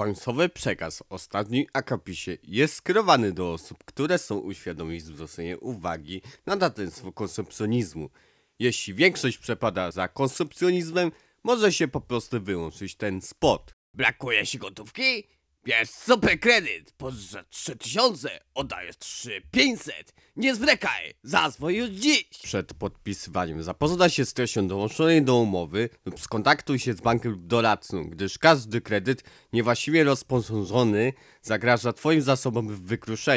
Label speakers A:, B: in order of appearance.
A: Końcowy przekaz o ostatnim akapisie jest skierowany do osób, które są uświadomione zwrócenia uwagi na natręctwo konsumpcjonizmu. Jeśli większość przepada za konsumpcjonizmem, może się po prostu wyłączyć ten spot. Brakuje ci gotówki? Bierz super kredyt, pożyczasz 3000, oddajesz 3500. Nie zwlekaj, zadzwoń już dziś. Przed podpisywaniem zapoznaj się z treścią dołączonej do umowy lub skontaktuj się z bankiem lub doradcą, gdyż każdy kredyt niewłaściwie rozporządzony zagraża twoim zasobom w wykruszeniu.